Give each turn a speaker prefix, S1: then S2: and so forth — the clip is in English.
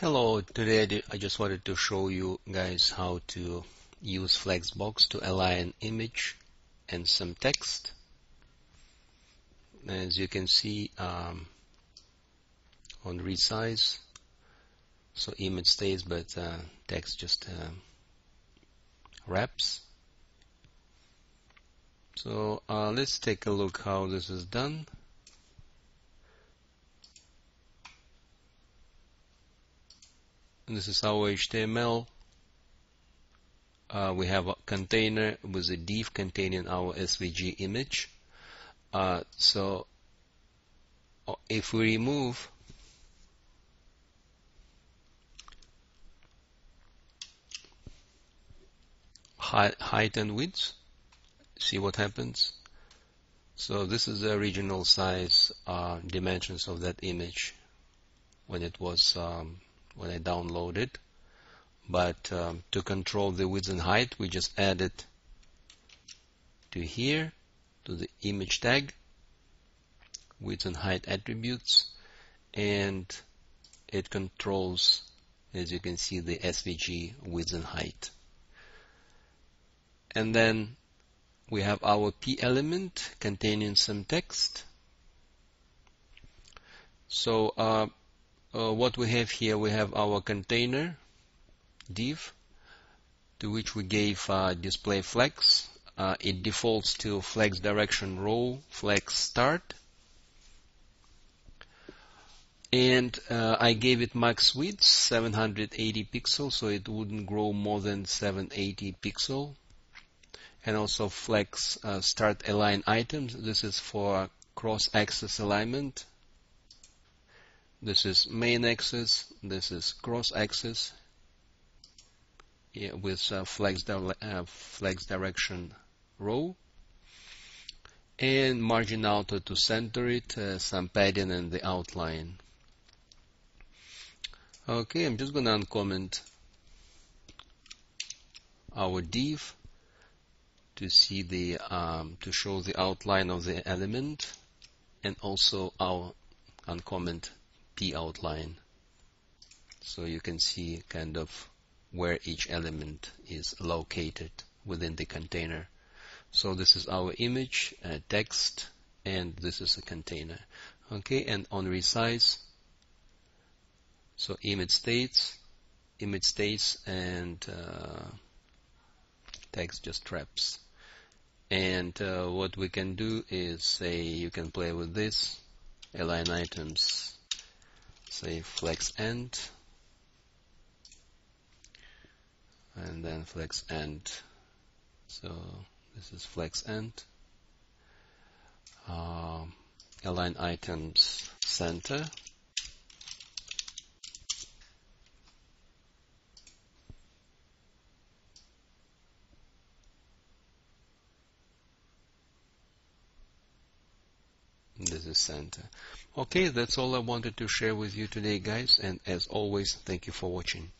S1: Hello, today I just wanted to show you guys how to use Flexbox to align image and some text. As you can see um, on resize, so image stays but uh, text just uh, wraps. So uh, let's take a look how this is done. This is our HTML. Uh, we have a container with a div containing our SVG image. Uh, so uh, if we remove height and width, see what happens. So this is the original size uh, dimensions of that image when it was um, when I download it. But um, to control the width and height, we just add it to here, to the image tag, width and height attributes, and it controls, as you can see, the SVG width and height. And then we have our P element containing some text. So uh, uh, what we have here, we have our container div to which we gave uh, display flex. Uh, it defaults to flex direction row, flex start. And uh, I gave it max width 780 pixels, so it wouldn't grow more than 780 pixel. And also flex uh, start align items. This is for cross-axis alignment this is main axis, this is cross axis. Yeah, with uh, flex, di uh, flex direction row. And margin auto to center it, uh, some padding in the outline. Okay, I'm just gonna uncomment our div to see the um, to show the outline of the element and also our uncomment Outline. So you can see kind of where each element is located within the container. So this is our image, uh, text, and this is a container. Okay, and on resize, so image states, image states, and uh, text just traps. And uh, what we can do is say you can play with this, align items say flex end. And then flex end. So this is flex end. Uh, align items center center. Okay that's all I wanted to share with you today guys and as always thank you for watching